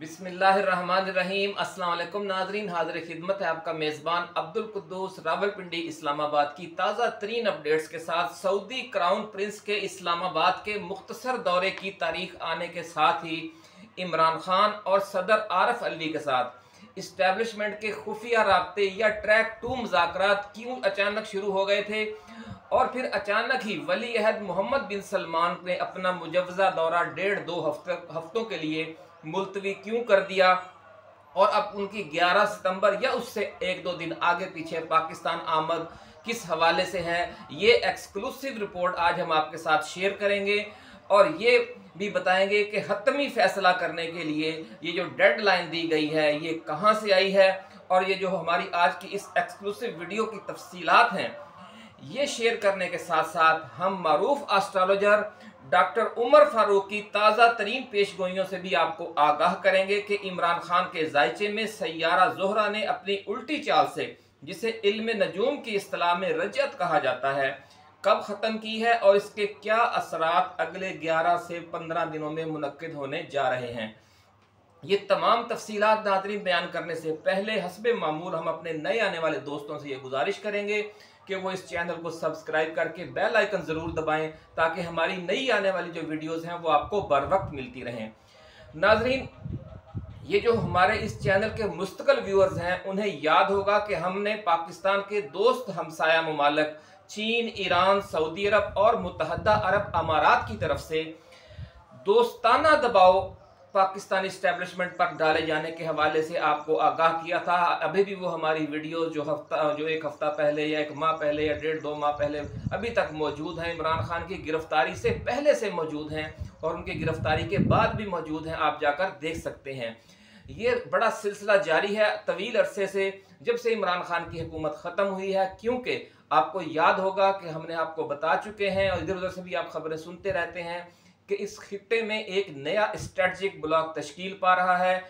अस्सलाम वालेकुम नाजरीन, हाजिर खिदमत है आपका मेज़बान अब्दुल कुद्दूस रावलपिंडी इस्लामाबाद की। ताज़ा तरीन अपडेट्स के साथ सऊदी क्राउन प्रिंस के इस्लामाबाद के मुख्तसर दौरे की तारीख आने के साथ ही इमरान खान और सदर आरफ अली के साथ। इस्टेब्लिशमेंट के खुफिया रबते या ट्रैक टू मुजाकर क्यों अचानक शुरू हो गए थे? और फिर अचानक ही वली अहद मोहम्मद बिन सलमान ने अपना मुजवजा दौरा डेढ़ दो हफ़्ते हफ्तों के लिए मुलतवी क्यों कर दिया? और अब उनकी 11 सितंबर या उससे एक दो दिन आगे पीछे पाकिस्तान आमद किस हवाले से है? ये एक्सक्लूसिव रिपोर्ट आज हम आपके साथ शेयर करेंगे। और ये भी बताएँगे कि हतमी फैसला करने के लिए ये जो डेडलाइन दी गई है, ये कहाँ से आई है? और ये जो हमारी आज की इस एक्सक्लूसिव वीडियो की तफसीलात हैं, ये शेयर करने के साथ साथ हम मरूफ एस्ट्रोलॉजर डॉक्टर उमर फारूक की ताज़ा तरीन पेशगोइयों से भी आपको आगाह करेंगे कि इमरान खान के जायचे में सैारा जोहरा ने अपनी उल्टी चाल से, जिसे इल्म नजूम की असलाह में रजत कहा जाता है, कब ख़त्म की है और इसके क्या असरात अगले 11 से 15 दिनों में मुनद होने जा रहे हैं। ये तमाम तफसीलात नादरी बयान करने से पहले हसब मामूल हम अपने नए आने वाले दोस्तों से ये गुजारिश करेंगे कि वो इस चैनल को सब्सक्राइब करके बेल आइकन ज़रूर दबाएँ, ताकि हमारी नई आने वाली जो वीडियोस हैं, वो आपको बर वक्त मिलती रहें। नाजरीन, ये जो हमारे इस चैनल के मुस्तकल व्यूअर्स हैं, उन्हें याद होगा कि हमने पाकिस्तान के दोस्त हमसाया ममालक, चीन, ईरान, सऊदी अरब और मुतहदा अरब अमारात की तरफ़ से दोस्ताना दबाव पाकिस्तानी स्टैब्लिशमेंट पर डाले जाने के हवाले से आपको आगाह किया था। अभी भी वो हमारी वीडियो जो हफ़्ता, जो एक हफ़्ता पहले या एक माह पहले या डेढ़ दो माह पहले अभी तक मौजूद हैं। इमरान खान की गिरफ्तारी से पहले से मौजूद हैं और उनकी गिरफ्तारी के बाद भी मौजूद हैं। आप जाकर देख सकते हैं। ये बड़ा सिलसिला जारी है तवील अरसे से, जब से इमरान खान की हुकूमत ख़त्म हुई है, क्योंकि आपको याद होगा कि हमने आपको बता चुके हैं और इधर उधर से भी आप खबरें सुनते रहते हैं कि इस खत्े में एक नया स्ट्रेटजिक ब्लॉक तश्कील पा रहा है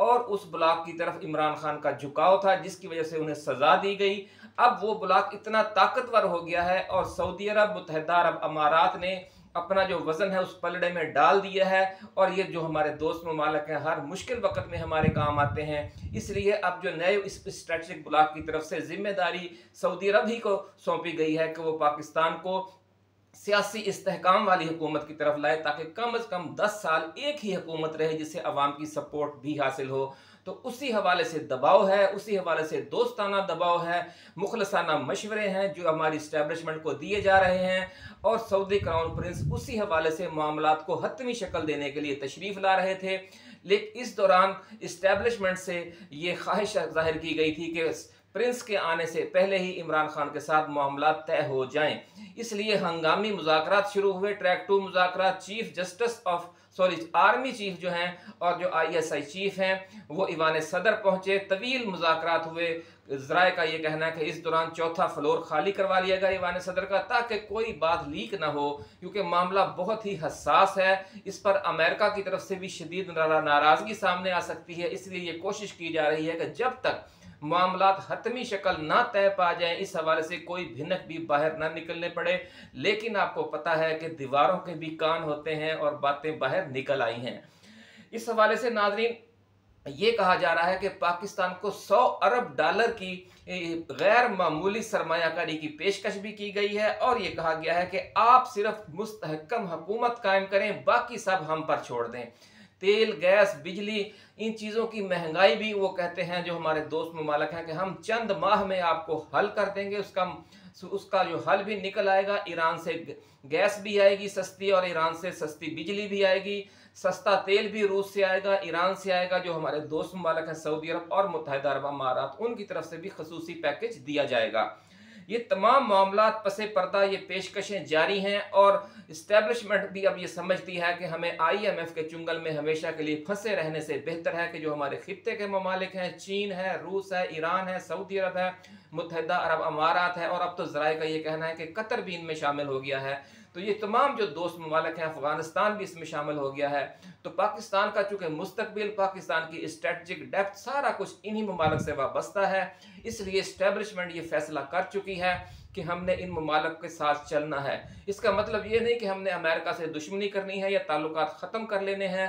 और उस ब्लॉक की तरफ़ इमरान खान का झुकाव था, जिसकी वजह से उन्हें सजा दी गई। अब वो ब्लॉक इतना ताकतवर हो गया है और सऊदी अरब मुतहदा अरब अमारात ने अपना जो वज़न है उस पलड़े में डाल दिया है और ये जो हमारे दोस्त ममालक हैं, हर मुश्किल वक्त में हमारे काम आते हैं। इसलिए अब जो नए इस स्ट्रेटजिक ब्लॉक की तरफ़ से ज़िम्मेदारी सऊदी अरब ही को सौंपी गई है कि वो पाकिस्तान को सियासी इस्तेकाम वाली हुकूमत की तरफ़ लाए ताकि कम अज़ कम दस साल एक ही हुकूमत रहे जिससे अवाम की सपोर्ट भी हासिल हो। तो उसी हवाले से दबाव है, उसी हवाले से दोस्ताना दबाव है, मुखलसाना मशवरे हैं जो हमारी इस्टेबलिशमेंट को दिए जा रहे हैं और सऊदी क्राउन प्रिंस उसी हवाले से मामला को हतमी शक्ल देने के लिए तशरीफ़ ला रहे थे। लेकिन इस दौरान इस्टेबलिशमेंट से ये ख्वाहिश ज़ाहिर की गई थी कि प्रिंस के आने से पहले ही इमरान खान के साथ मामला तय हो जाएँ। इसलिए हंगामी मुजाकर शुरू हुए। Track two मुजाकर chief justice of, sorry, army chief जो हैं और जो आईएसआई चीफ हैं, वो ईवान सदर पहुँचे। तवील मुजाकर हुए। जराए का ये कहना है कि इस दौरान चौथा फ्लोर खाली करवा लिया गया ईवान सदर का, ताकि कोई बात लीक ना हो, क्योंकि मामला बहुत ही हसास है। इस पर अमेरिका की तरफ़ से भी शदीद नाराज़गी सामने आ सकती है। इसलिए ये कोशिश की जा रही है कि जब तक मामला हतमी शक्ल ना तय पा जाए, इस हवाले से कोई भिनक भी बाहर ना निकलने पड़े। लेकिन आपको पता है कि दीवारों के भी कान होते हैं और बातें बाहर निकल आई हैं। इस हवाले से नाजरीन, ये कहा जा रहा है कि पाकिस्तान को 100 अरब डॉलर की गैर मामूली सरमाकारी की पेशकश भी की गई है और ये कहा गया है कि आप सिर्फ़ मुस्तहकम हुकूमत कायम करें, बाकी सब हम पर छोड़ दें। तेल, गैस, बिजली, इन चीज़ों की महँगाई भी वो कहते हैं जो हमारे दोस्त ममालक हैं कि हम चंद माह में आपको हल कर देंगे, उसका उसका जो हल भी निकल आएगा, ईरान से गैस भी आएगी सस्ती और ईरान से सस्ती बिजली भी आएगी, सस्ता तेल भी रूस से आएगा, ईरान से आएगा, जो हमारे दोस्त ममालक हैं, सऊदी अरब और मुतहदा अरब अमारात, उनकी तरफ़ से भी खसूसी पैकेज दिया जाएगा। ये तमाम मामला पसे पर्दा ये पेशकशें जारी हैं और इस्टेब्लिशमेंट भी अब ये समझती है कि हमें आई एम एफ़ के चुंगल में हमेशा के लिए फंसे रहने से बेहतर है कि जो हमारे खत्े के ममालिक हैं, चीन है, रूस है, ईरान है, सऊदी अरब है मुतहदा अरब अमारात है और अब तो ज़रा का ये कहना है कि कतर भी इनमें शामिल हो गया है। तो ये तमाम जो दोस्त ममालक हैं, अफ़गानिस्तान भी इसमें शामिल हो गया है। तो पाकिस्तान का चूँकि मुस्तबिल पाकिस्तान की स्ट्रेटजिक डेप्थ सारा कुछ इन्हीं ममालक से वाबस्ता है। इसलिए इस्टेब्लिशमेंट ये फैसला कर चुकी है कि हमने इन ममालक के साथ चलना है। इसका मतलब ये नहीं कि हमने अमेरिका से दुश्मनी करनी है या ताल्लुक ख़त्म कर लेने हैं।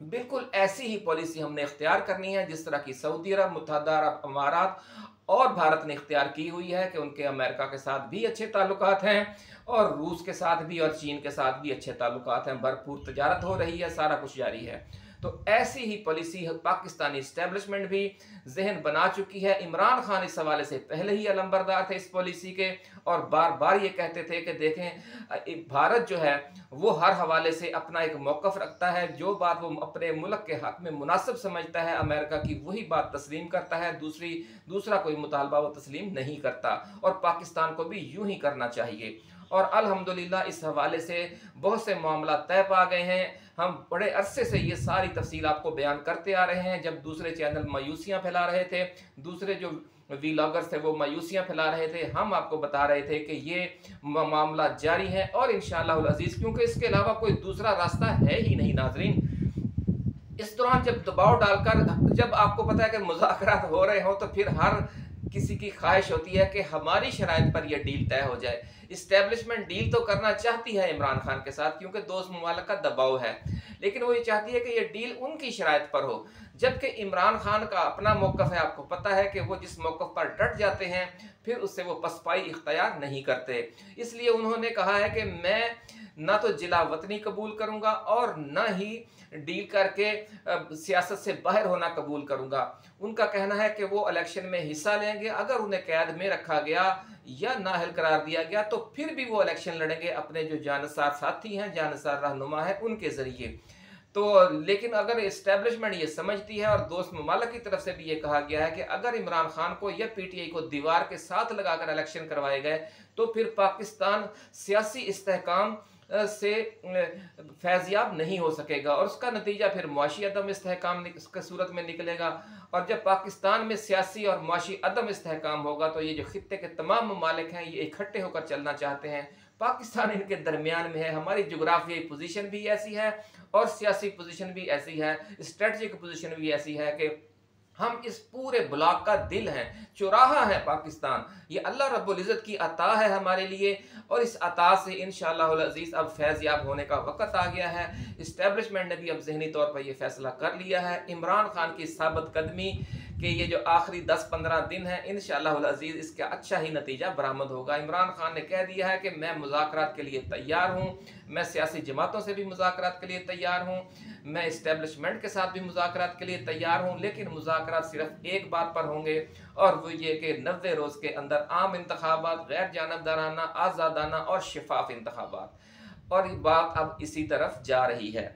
बिल्कुल ऐसी ही पॉलिसी हमने इख्तियार करनी है, जिस तरह की सऊदी अरब मुतहदा अरब, अमारात और भारत ने इख्तियार की हुई है कि उनके अमेरिका के साथ भी अच्छे ताल्लुक हैं और रूस के साथ भी और चीन के साथ भी अच्छे ताल्लुक हैं। भरपूर तजारत हो रही है, सारा कुछ जारी है। तो ऐसी ही पॉलिसी पाकिस्तानी इस्टेब्लिशमेंट भी जहन बना चुकी है। इमरान खान इस हवाले से पहले ही अलम्बरदार थे इस पॉलिसी के और बार बार ये कहते थे कि देखें भारत जो है, वो हर हवाले से अपना एक मौकफ रखता है। जो बात वो अपने मुल्क के हक में मुनासिब समझता है, अमेरिका की वही बात तस्लीम करता है। दूसरी, दूसरा कोई मुतालबा वो तस्लीम नहीं करता और पाकिस्तान को भी यूँ ही करना चाहिए। और अल्हम्दुलिल्लाह इस हवाले से बहुत से मामला तय पा गए हैं। हम बड़े अरसे से ये सारी तफसील आपको बयान करते आ रहे हैं। जब दूसरे चैनल मायूसियाँ फैला रहे थे, दूसरे जो वीलॉगर्स थे वो मायूसियाँ फैला रहे थे, हम आपको बता रहे थे कि ये मामला जारी है और इन अज़ीज़, क्योंकि इसके अलावा कोई दूसरा रास्ता है ही नहीं, नाजरीन। इस दौरान जब दबाव डालकर, जब आपको पता है कि मुजाकर हो रहे हो तो फिर हर किसी की ख्वाहिश होती है कि हमारी शराइ पर यह डील तय हो जाए। इस्टेब्लिशमेंट डील तो करना चाहती है इमरान खान के साथ, क्योंकि दोस्त ममालक का दबाव है। लेकिन वो ये चाहती है कि ये डील उनकी शरात पर हो। जबकि इमरान खान का अपना मौक़ है, आपको पता है कि वो जिस मौक़ पर डट जाते हैं, फिर उससे वो पसपाई इख्तियार नहीं करते। इसलिए उन्होंने कहा है कि मैं ना तो जिला वतनी कबूल करूँगा और न ही डील करके सियासत से बाहर होना कबूल करूँगा। उनका कहना है कि वो इलेक्शन में हिस्सा लेंगे। अगर उन्हें कैद में रखा गया या नाहल करार दिया गया तो फिर भी वो इलेक्शन लड़ेंगे। अपने जो जानसार साथी हैं, जानसार रहनुमा है, उनके ज़रिए। तो लेकिन अगर इस्टेब्लिशमेंट ये समझती है और दोस्त ममालक की तरफ़ से भी ये कहा गया है कि अगर इमरान खान को या पीटीआई को दीवार के साथ लगाकर इलेक्शन करवाए गए तो फिर पाकिस्तान सियासी इस्तेकाम से फैज़याब नहीं हो सकेगा। और उसका नतीजा फिर मुआशी अदम इसकाम सूरत में निकलेगा। और जब पाकिस्तान में सियासी और मुआशी अदम इसकाम होगा तो ये जो खत्े के तमाम ममालिक हैं, ये इकट्ठे होकर चलना चाहते हैं। पाकिस्तान इनके दरमियान में है, हमारी जोग्राफियाई पोजीशन भी ऐसी है और सियासी पोजीशन भी ऐसी है, स्ट्रेटजिक पोजीशन भी ऐसी है कि हम इस पूरे ब्लॉक का दिल हैं, चौराहा है पाकिस्तान। ये अल्लाह रब्बुल इज़्ज़त की अता है हमारे लिए, और इस अता से इन शज़ीज़ अब फैज़याब होने का वक़्त आ गया है। इस्टेबलिशमेंट ने भी अब जहनी तौर पर यह फैसला कर लिया है। इमरान खान की साबत कदमी कि ये जो आखिरी दस पंद्रह दिन है इन अज़ीज़, इसका अच्छा ही नतीजा बरामद होगा। इमरान खान ने कह दिया है कि मैं मुजाकर के लिए तैयार हूँ, मैं सियासी जमातों से भी मुजाकर के लिए तैयार हूँ, मैं इस्टेबलिशमेंट के साथ भी मुजाकर के लिए तैयार हूँ, लेकिन मुजाकर सिर्फ़ एक बात पर होंगे, और वो ये कि नब्बे रोज़ के अंदर आम इंतबात गैर जानबदाराना आज़ादाना और शफाफ इंतबात और बात अब इसी तरफ़ जा रही है।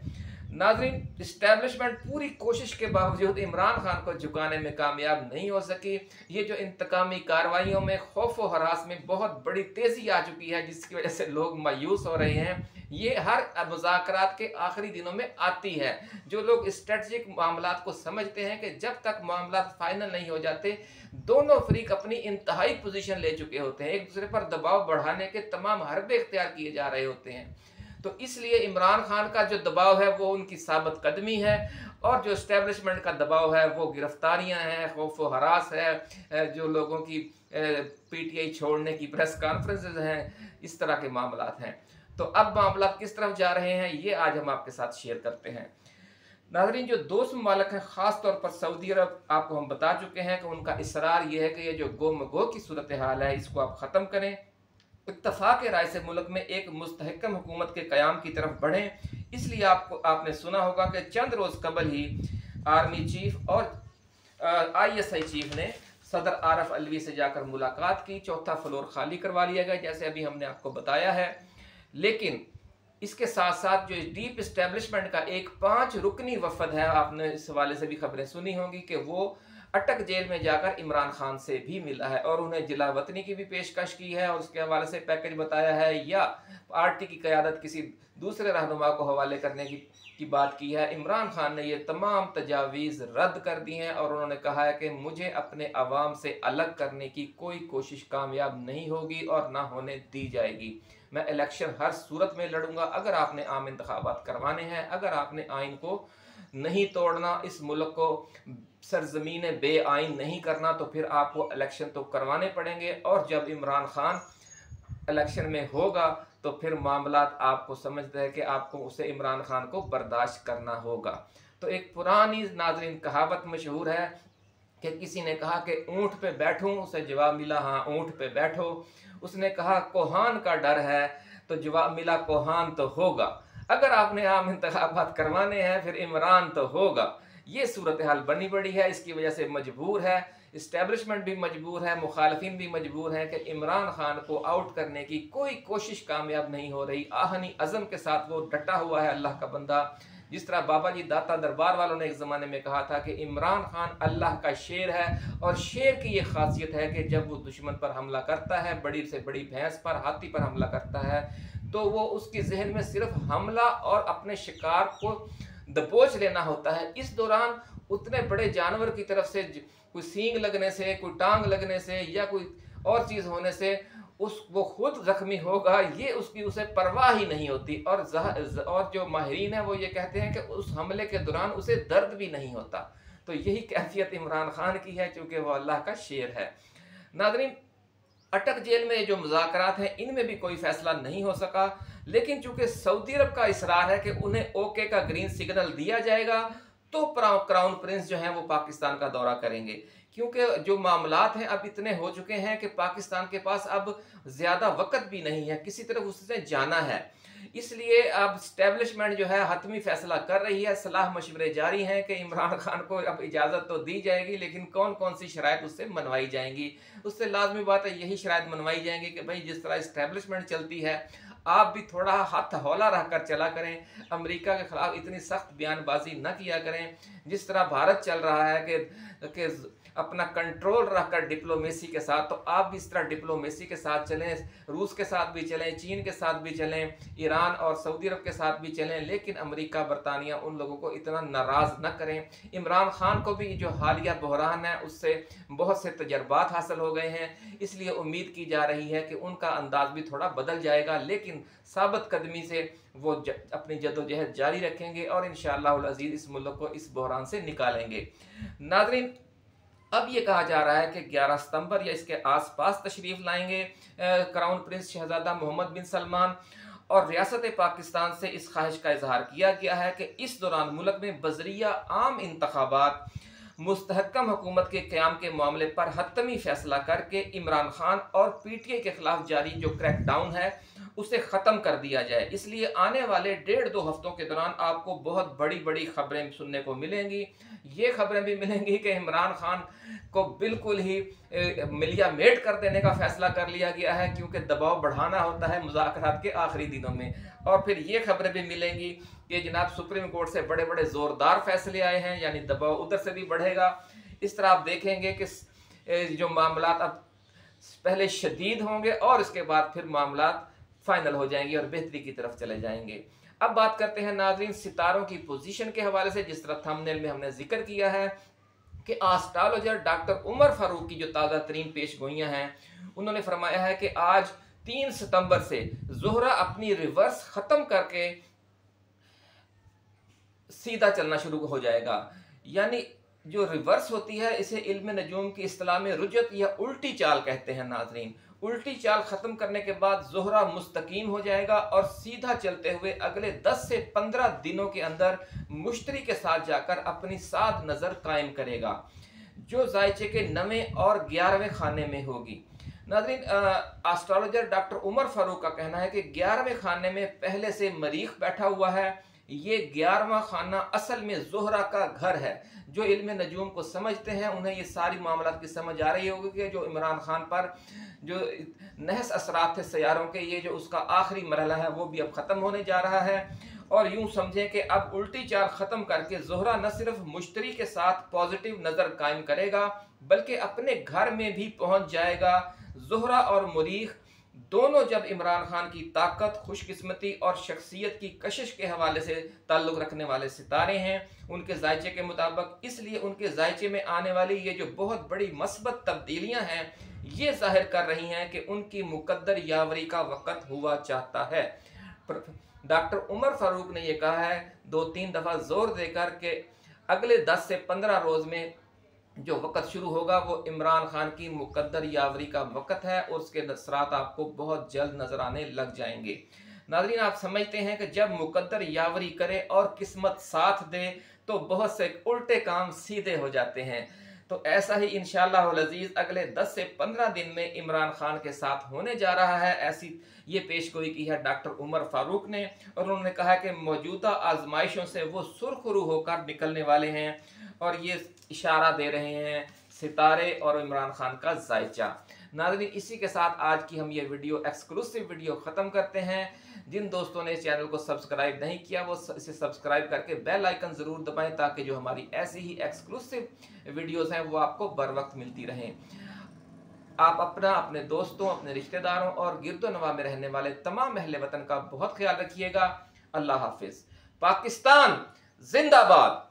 नाजरीन इस्टेब्लिशमेंट पूरी कोशिश के बावजूद इमरान खान को झुकाने में कामयाब नहीं हो सकी। ये जो इंतकामी कार्रवाइयों में खौफ व हरास में बहुत बड़ी तेज़ी आ चुकी है, जिसकी वजह से लोग मायूस हो रहे हैं, ये हर मुजाकर के आखिरी दिनों में आती है। जो लोग स्ट्रेटजिक मामला को समझते हैं कि जब तक मामला फाइनल नहीं हो जाते, दोनों फरीक अपनी इंतहाई पोजीशन ले चुके होते हैं। एक दूसरे पर दबाव बढ़ाने के तमाम हरबे इख्तियार किए जा रहे होते हैं। तो इसलिए इमरान खान का जो दबाव है, वो उनकी साबित कदमी है और जो इस्टेब्लिशमेंट का दबाव है, वो गिरफ्तारियाँ हैं, खौफ व हरास है जो लोगों की पीटीआई छोड़ने की प्रेस कॉन्फ्रेंसेज हैं, इस तरह के मामला हैं। तो अब मामला किस तरफ़ जा रहे हैं, ये आज हम आपके साथ शेयर करते हैं। नाजरीन, जो दोस्त ममालक हैं, ख़ास तौर पर सऊदी अरब, आपको हम बता चुके हैं कि उनका इसरार ये है कि ये जो गो मगो की सूरत हाल है, इसको आप ख़त्म करें। इतफाक़ राय से मुल्क में एक मुस्तकम हुकूमत के क़्याम की तरफ़ बढ़ें। इसलिए आपको, आपने सुना होगा कि चंद रोज़ कबल ही आर्मी चीफ और आई एस आई चीफ ने सदर आरफ अलवी से जाकर मुलाकात की। चौथा फ्लोर खाली करवा लिया गया, जैसे अभी हमने आपको बताया है। लेकिन इसके साथ साथ जो डीप इस्टेब्लिशमेंट का एक पाँच रुकनी वफद है, आपने इस हवाले से भी खबरें सुनी होंगी कि वो अटक जेल में जाकर इमरान खान से भी मिला है और उन्हें जिला वतनी की भी पेशकश की है और उसके हवाले से पैकेज बताया है या पार्टी की क्यादत किसी दूसरे रहनुमा को हवाले करने की की बात की है। इमरान खान ने ये तमाम तजावीज़ रद्द कर दी हैं और उन्होंने कहा है कि मुझे अपने अवाम से अलग करने की कोई कोशिश कामयाब नहीं होगी और ना होने दी जाएगी। मैं इलेक्शन हर सूरत में लड़ूँगा। अगर आपने आम इंतबात करवाने हैं, अगर आपने आइन को नहीं तोड़ना, इस मुल्क को सरजमीन बे आइन नहीं करना तो फिर आपको इलेक्शन तो करवाने पड़ेंगे। और जब इमरान खान इलेक्शन में होगा तो फिर मामला आपको समझते हैं कि आपको उसे इमरान खान को बर्दाश्त करना होगा। तो एक पुरानी नाजरीन कहावत मशहूर है कि किसी ने कहा कि ऊँट पे बैठूं, उसे जवाब मिला हाँ ऊँट पे बैठो। उसने कहा, कोहान का डर है। तो जवाब मिला, कोहान तो होगा। अगर आपने आम इंतबात करवाने हैं, फिर इमरान तो होगा। ये सूरत हाल बनी पड़ी है, इसकी वजह से मजबूर है। इस्टेब्लिशमेंट भी मजबूर है मुखालफी भी मजबूर हैं कि इमरान खान को आउट करने की कोई कोशिश कामयाब नहीं हो रही। आहनी अज़म के साथ वो डटा हुआ है अल्लाह का बंदा। जिस तरह बाबा जी दाता दरबार वालों ने एक ज़माने में कहा था कि इमरान खान अल्लाह का शेर है और शेर की ये खासियत है कि जब वो दुश्मन पर हमला करता है, बड़ी से बड़ी भैंस पर, हाथी पर हमला करता है तो वो उसके जहन में सिर्फ़ हमला और अपने शिकार को दबोच लेना होता है। इस दौरान उतने बड़े जानवर की तरफ़ से कोई सींग लगने से, कोई टांग लगने से या कोई और चीज़ होने से उस, वो खुद जख्मी होगा, ये उसकी उसे परवाह ही नहीं होती। और और जो माहरीन है वो ये कहते हैं कि उस हमले के दौरान उसे दर्द भी नहीं होता। तो यही कैफियत इमरान खान की है क्योंकि वो अल्लाह का शेर है। नादरीन अटक जेल में जो मुजाकर हैं, इनमें भी कोई फैसला नहीं हो सका। लेकिन चूँकि सऊदी अरब का इसरार है कि उन्हें ओके का ग्रीन सिग्नल दिया जाएगा तो क्राउन प्रिंस जो है, वो पाकिस्तान का दौरा करेंगे। क्योंकि जो मामलात हैं अब इतने हो चुके हैं कि पाकिस्तान के पास अब ज़्यादा वक्त भी नहीं है, किसी तरफ़ उससे जाना है। इसलिए अब स्टैब्लिशमेंट जो है, हतमी फैसला कर रही है। सलाह मशवरे जारी हैं कि इमरान खान को अब इजाज़त तो दी जाएगी, लेकिन कौन कौन सी शराइ उससे मनवाई जाएँगी? उससे लाजमी बात है, यही शराइ मनवाई जाएँगी कि भाई, जिस तरह इस्टेब्लिशमेंट चलती है, आप भी थोड़ा हाथ हौला रख कर चला करें। अमेरिका के खिलाफ इतनी सख्त बयानबाजी न किया करें। जिस तरह भारत चल रहा है कि अपना कंट्रोल रखकर डिप्लोमेसी के साथ। तो आप भी इस तरह डिप्लोमेसी के साथ चलें रूस के साथ भी चलें चीन के साथ भी चलें ईरान और सऊदी अरब के साथ भी चलें लेकिन अमेरिका बरतानिया उन लोगों को इतना नाराज़ न करें। इमरान खान को भी जो हालिया बहरान है उससे बहुत से तजर्बात हासिल हो गए हैं। इसलिए उम्मीद की जा रही है कि उनका अंदाज भी थोड़ा बदल जाएगा लेकिन साबित कदमी से वो ज, अपनी जदोजहद जारी रखेंगे और इन अज़ीज़ इस मुल्क को इस बहरान से निकालेंगे। नादरीन अब ये कहा जा रहा है कि 11 सितंबर या इसके आसपास तशरीफ़ लाएँगे क्राउन प्रिंस शहजादा मोहम्मद बिन सलमान। और रियासत पाकिस्तान से इस ख्वाहिश का इजहार किया गया है कि इस दौरान मुल्क में बजरिया आम इंतबात मुस्तकम हुकूमत के क्याम के मामले पर हतमी फैसला करके इमरान खान और पी टी आई के खिलाफ जारी जो क्रैकडाउन है उसे ख़त्म कर दिया जाए। इसलिए आने वाले डेढ़ दो हफ्तों के दौरान आपको बहुत बड़ी बड़ी खबरें सुनने को मिलेंगी। ये खबरें भी मिलेंगी कि इमरान खान को बिल्कुल ही मिलिया मेट कर देने का फैसला कर लिया गया है, क्योंकि दबाव बढ़ाना होता है मुजाकर के आखिरी दिनों में। और फिर ये खबरें भी मिलेंगी कि जनाब सुप्रीम कोर्ट से बड़े बड़े ज़ोरदार फैसले आए हैं, यानी दबाव उधर से भी बढ़ेगा। इस तरह आप देखेंगे कि जो मामला अब पहले शदीद होंगे और इसके बाद फिर मामला फाइनल हो जाएँगे और बेहतरी की तरफ़ चले जाएँगे। अब बात करते हैं नाजरीन सितारों की पोजीशन के हवाले से, जिस तरह थंबनेल में हमने ज़िक्र किया है कि आस्ट्रोलॉजर डॉक्टर उमर फारूक की जो ताज़ा तरीन पेश गोइयाँ हैं, उन्होंने फरमाया है कि आज तीन सितंबर से जोहरा अपनी रिवर्स ख़त्म करके सीधा चलना शुरू हो जाएगा। यानी जो रिवर्स होती है, इसे इल्म नजूम की असलाह में रुजत या उल्टी चाल कहते हैं नाजरीन। उल्टी चाल ख़त्म करने के बाद जोहरा मुस्तकीम हो जाएगा और सीधा चलते हुए अगले 10 से 15 दिनों के अंदर मुश्तरी के साथ जाकर अपनी सात नज़र कायम करेगा, जो जायचे के नवे और ग्यारहवें खाने में होगी। नाजरीन एस्ट्रोलॉजर डॉक्टर उमर फारूक का कहना है कि ग्यारहवें खाने में पहले से मरीख बैठा हुआ है। ये ग्यारहवा खाना असल में जोहरा का घर है। जो इल्म नजूम को समझते हैं, उन्हें ये सारी मामला की समझ आ रही होगी कि जो इमरान खान पर जो नहस असरात थे सैारों के, ये जो उसका आखिरी मरहला है, वो भी अब ख़त्म होने जा रहा है। और यूँ समझें कि अब उल्टी चाल ख़त्म करके जोहरा न सिर्फ़ मुश्तरी के साथ पॉजिटिव नज़र कायम करेगा, बल्कि अपने घर में भी पहुँच जाएगा। जोहरा और मुरीख दोनों जब इमरान खान की ताकत, खुशकिस्मती और शख्सियत की कशिश के हवाले से ताल्लुक़ रखने वाले सितारे हैं, उनके जायचे के मुताबिक इसलिए उनके जायचे में आने वाली ये जो बहुत बड़ी मस्बत तब्दीलियाँ हैं, ये ज़ाहिर कर रही हैं कि उनकी मुकद्दर यावरी का वक़्त हुआ चाहता है। डॉक्टर उमर फारूक ने यह कहा है दो तीन दफ़ा ज़ोर देकर के अगले दस से पंद्रह रोज़ में जो वक़्त शुरू होगा वो इमरान खान की मुकद्दर यावरी का वक़्त है और उसके नसरात आपको बहुत जल्द नज़र आने लग जाएँगे। नाजरीन, आप समझते हैं कि जब मुकद्दर यावरी करे और किस्मत साथ दे तो बहुत से उल्टे काम सीधे हो जाते हैं। तो ऐसा ही इन अज़ीज़ अगले 10 से 15 दिन में इमरान खान के साथ होने जा रहा है। ऐसी ये पेश गोई की है डॉक्टर उमर फारूक ने और उन्होंने कहा कि मौजूदा आजमाइशों से वो सुरखरू होकर निकलने वाले हैं। और ये इशारा दे रहे हैं सितारे और इमरान खान का जायचा नाजरीन, इसी के साथ आज की हम ये वीडियो एक्सक्लूसिव वीडियो ख़त्म करते हैं। जिन दोस्तों ने इस चैनल को सब्सक्राइब नहीं किया, वो इसे सब्सक्राइब करके बेल आइकन ज़रूर दबाएँ ताकि जो हमारी ऐसी ही एक्सक्लूसिव वीडियोस हैं, वो आपको बर वक्त मिलती रहें। आप अपना, अपने दोस्तों, अपने रिश्तेदारों और गिरदो नवा में रहने वाले तमाम अहले वतन का बहुत ख्याल रखिएगा। अल्लाह हाफिज। पाकिस्तान, जिंदाबाद।